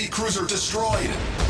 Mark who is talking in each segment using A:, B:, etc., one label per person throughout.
A: Enemy cruiser destroyed.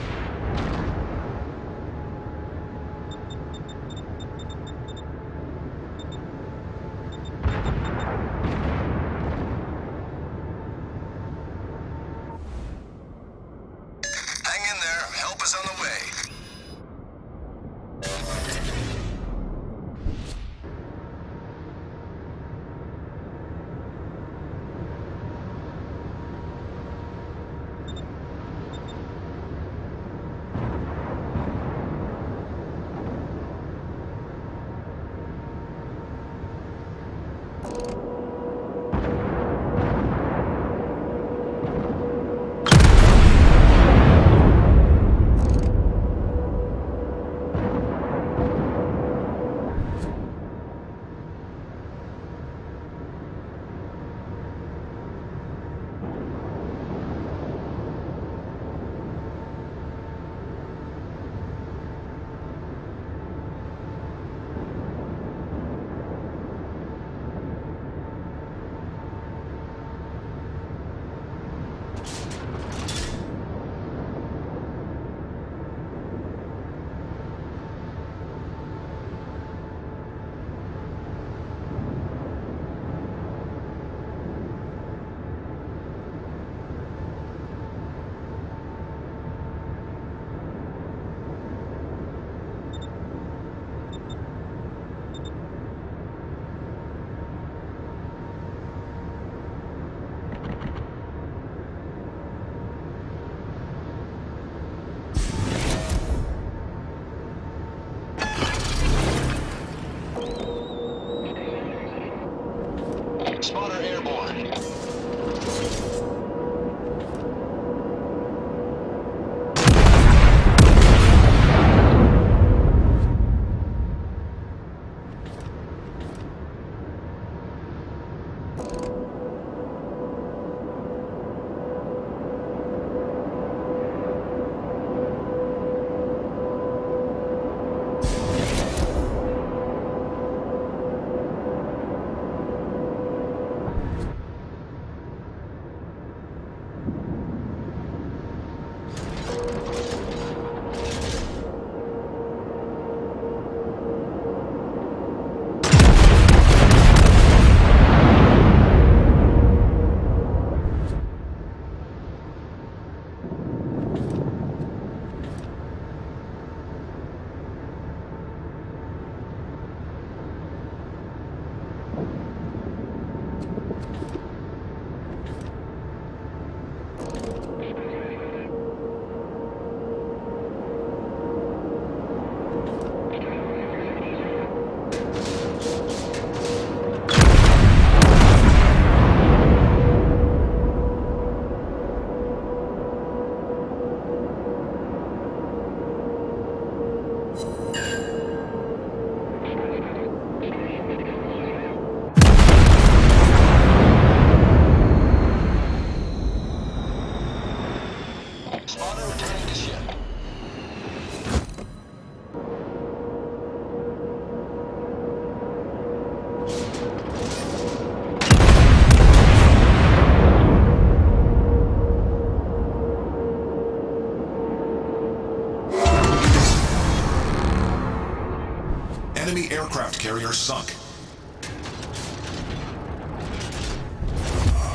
A: Carrier sunk.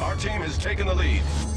B: Our team has taken the lead.